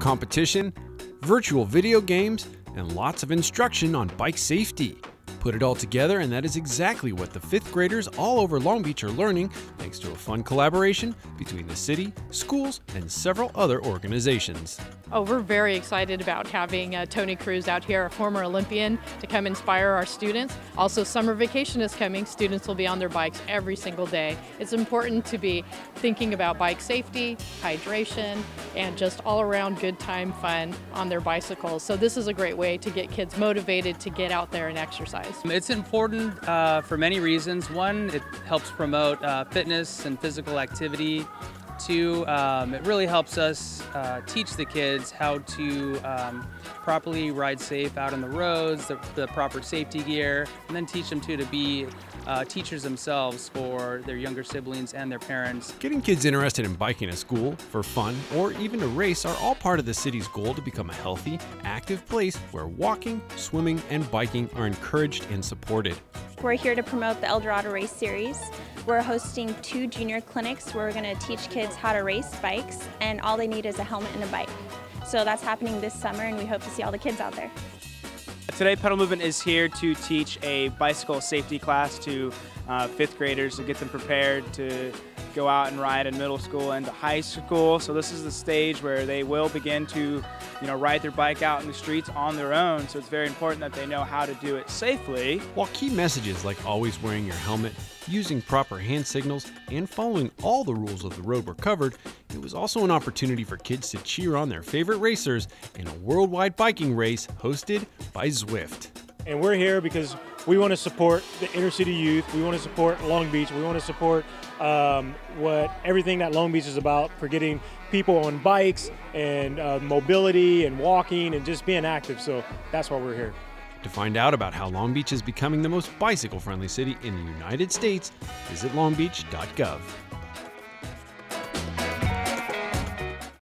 competition, virtual video games, and lots of instruction on bike safety. Put it all together, and that is exactly what the fifth graders all over Long Beach are learning thanks to a fun collaboration between the city, schools, and several other organizations. Oh, we're very excited about having uh, Tony Cruz out here, a former Olympian, to come inspire our students. Also, summer vacation is coming. Students will be on their bikes every single day. It's important to be thinking about bike safety, hydration, and just all around good time fun on their bicycles. So, this is a great way to get kids motivated to get out there and exercise. It's important uh, for many reasons. One, it helps promote uh, fitness and physical activity. Two, um, it really helps us uh, teach the kids how to um, properly ride safe out on the roads, the, the, proper safety gear, and then teach them too to be uh, teachers themselves for their younger siblings and their parents. Getting kids interested in biking at school, for fun, or even to race are all part of the city's goal to become a healthy, active place where walking, swimming, and biking are encouraged and supported. We're here to promote the El Dorado Race Series. We're hosting two junior clinics where we're going to teach kids how to race bikes, and all they need is a helmet and a bike. So that's happening this summer, and we hope to see all the kids out there. Today, Pedal Movement is here to teach a bicycle safety class to uh, fifth graders to get them prepared to go out and ride in middle school and high school. So this is the stage where they will begin to, you know, ride their bike out in the streets on their own. So it's very important that they know how to do it safely. While key messages like always wearing your helmet, using proper hand signals, and following all the rules of the road were covered, it was also an opportunity for kids to cheer on their favorite racers in a worldwide biking race hosted by Zwift. And we're here because we want to support the inner city youth. We want to support Long Beach. We want to support um, what everything that Long Beach is about for getting people on bikes and uh, mobility and walking and just being active. So that's why we're here. To find out about how Long Beach is becoming the most bicycle friendly city in the United States, visit longbeach.gov.